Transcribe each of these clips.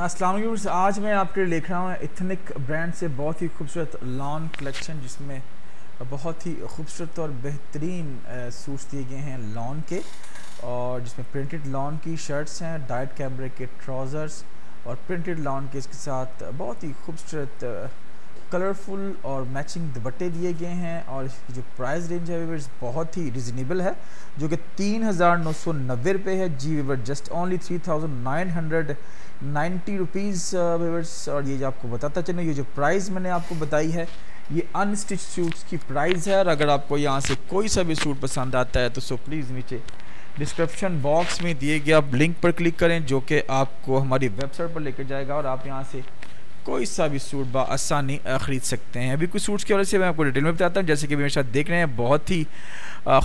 वालेकुम आज मैं आपके लिए लेख रहा हूँ इथनिक ब्रांड से बहुत ही खूबसूरत लॉन कलेक्शन, जिसमें बहुत ही खूबसूरत और बेहतरीन सूट्स दिए गए हैं लॉन के। और जिसमें प्रिंटेड लॉन की शर्ट्स हैं, डाइट कैमरे के ट्राउज़र्स और प्रिंटेड लॉन के इसके साथ बहुत ही खूबसूरत कलरफुल और मैचिंग दुपट्टे दिए गए हैं और इसकी जो प्राइस रेंज है वीवर्स बहुत ही रिजनेबल है, जो कि तीन हज़ार नौ सौ नब्बे रुपये है। जी viewer just only three thousand nine hundred ninety rupees viewers और ये जो आपको बताता चलो, ये जो प्राइस मैंने आपको बताई है, ये अनस्टिच सूट्स की प्राइस है। और अगर आपको यहाँ से कोई सा भी सूट पसंद आता है तो सो प्लीज़ नीचे डिस्क्रिप्शन बॉक्स में दिए गए आप लिंक पर क्लिक करें, जो कि आपको हमारी वेबसाइट पर लेकर जाएगा। और आप यहाँ से कोई सा भी सूट आसानी ख़रीद सकते हैं। अभी कुछ सूट्स की वजह से मैं आपको डिटेल में बताता हूँ। जैसे कि मेरे साथ देख रहे हैं, बहुत ही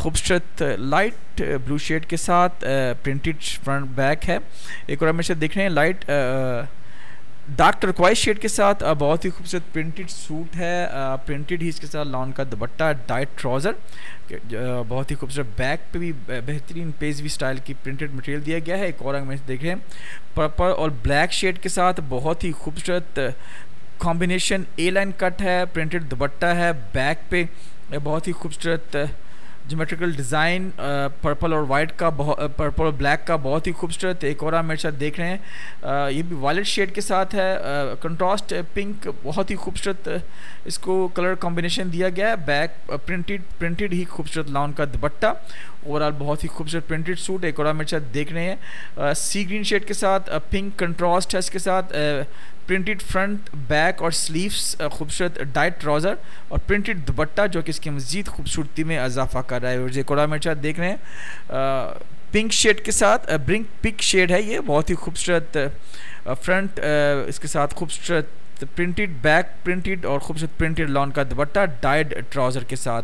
खूबसूरत लाइट ब्लू शेड के साथ प्रिंटेड फ्रंट बैक है। एक और मेरे साथ देख रहे हैं लाइट डार्क टर्कवाइज शेड के साथ बहुत ही खूबसूरत प्रिंटेड सूट है प्रिंटेड ही इसके साथ लॉन का दुपट्टा डाइट ट्राउज़र बहुत ही खूबसूरत बैक पे भी बेहतरीन पेज भी स्टाइल की प्रिंटेड मटेरियल दिया गया है, एक और रंग में देखें। पर्पल और ब्लैक शेड के साथ बहुत ही खूबसूरत कॉम्बिनेशन ए लाइन कट है प्रिंटेड दुपट्टा है बैक पे बहुत ही खूबसूरत जोमेट्रिकल डिज़ाइन पर्पल और वाइट का बहुत पर्पल और ब्लैक का बहुत ही खूबसूरत एक और मेरे साथ देख रहे हैं। आ, ये भी वॉलेट शेड के साथ है। कंट्रास्ट uh, पिंक बहुत ही खूबसूरत इसको कलर कॉम्बिनेशन दिया गया है। बैक प्रिंटेड प्रिंटेड ही खूबसूरत लॉन का दुपट्टा। ओवरऑल बहुत ही खूबसूरत प्रिंटेड सूट एक और मेरे साथ देख रहे हैं। सी ग्रीन शेड के साथ पिंक कंट्रास्ट है इसके साथ प्रिंटेड फ्रंट बैक और स्लीव्स खूबसूरत डाइट ट्राउज़र और प्रिंटेड दुपट्टा जो कि इसकी मज़ीद खूबसूरती में इजाफा कर रहा है। और ये कोड़ा मेरे साथ देख रहे हैं पिंक शेड के साथ ब्रिंक पिंक शेड है ये, बहुत ही खूबसूरत फ्रंट इसके साथ खूबसूरत प्रिंटेड बैक प्रिंटेड और खूबसूरत प्रिंटेड लॉन का दुपट्टा डाइड ट्राउज़र के साथ।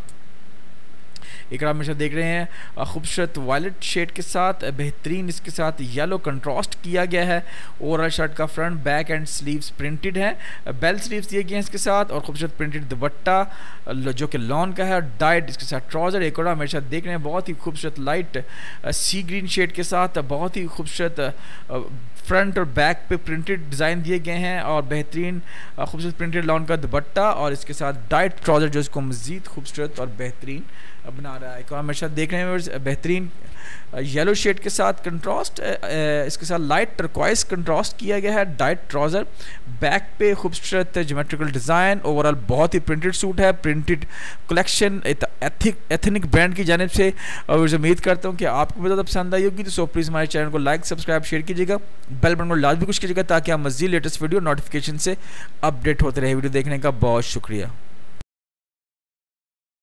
एक हमेशा देख रहे हैं खूबसूरत वायलेट शेड के साथ बेहतरीन इसके साथ येलो कंट्रास्ट किया गया है ओवरऑल शर्ट का front back and sleeves printed है बेल स्लीव्स दिए गए हैं इसके साथ, और खूबसूरत प्रिंटेड दुपट्टा जो कि लॉन का है डाइट इसके साथ ट्राउज़र एक और हमेशा देख रहे हैं, बहुत ही खूबसूरत लाइट सी ग्रीन शेड के साथ बहुत ही खूबसूरत फ्रंट और बैक पे प्रिंटेड डिज़ाइन दिए गए हैं, और बेहतरीन खूबसूरत प्रिंटेड लॉन का दुपट्टा, और इसके साथ डाइट ट्राउज़र जो इसको मज़ीद खूबसूरत और बेहतरीन बना रहा है। हमेशा देख रहे हैं बेहतरीन येलो शेड के साथ कंट्रास्ट इसके साथ लाइट टर्कवाइस कंट्रास्ट किया गया है डाइट ट्राउज़र बैक पे खूबसूरत जोमेट्रिकल डिज़ाइन ओवरऑल बहुत ही प्रिंटेड सूट है printed collection ethic ethnic brand की जानब से, और उम्मीद करता हूँ कि आपको बहुत ज़्यादा पसंद आई होगी तो सो प्लीज़ हमारे चैनल को लाइक सब्सक्राइब शेयर कीजिएगा। बेल बटन को भी कुछ कीजिएगा ताकि आप मज़ीद लेटेस्ट वीडियो नोटिफिकेशन से अपडेट होते रहे। वीडियो देखने का बहुत शुक्रिया।